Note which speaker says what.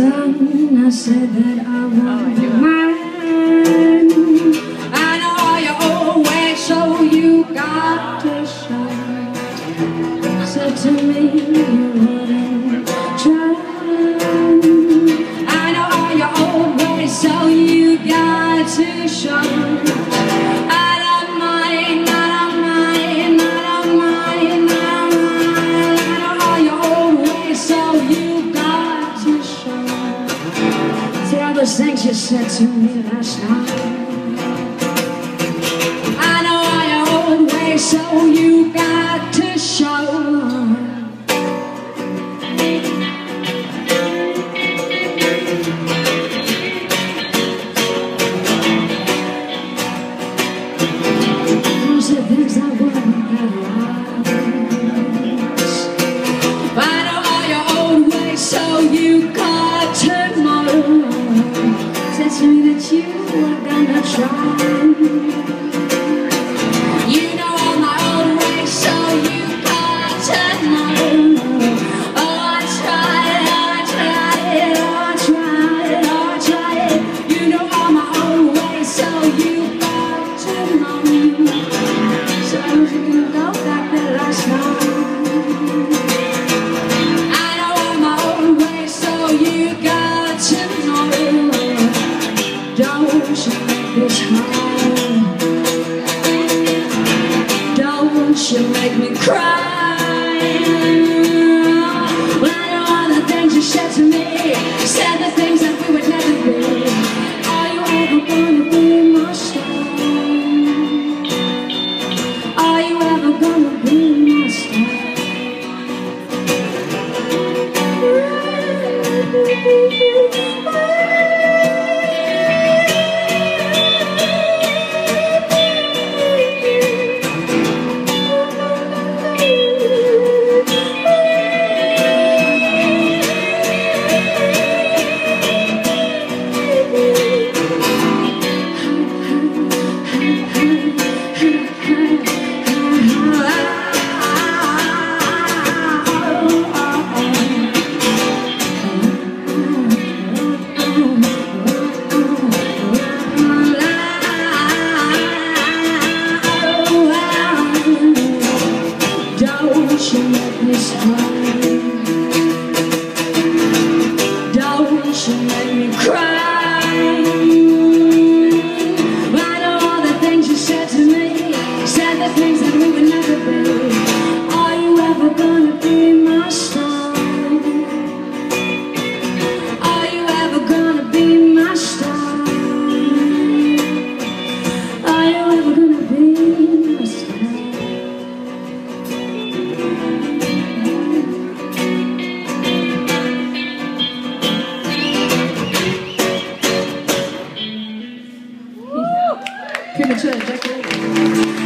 Speaker 1: sun, oh, I said that I want oh, mine. I know you always show you got to show. Said to me those things you said to me last night. I know I always so you got are Don't you make me cry I know all the things you said to me Said the things that we would never be Are you ever gonna be my star? Are you ever gonna be my star? Premature ejaculation.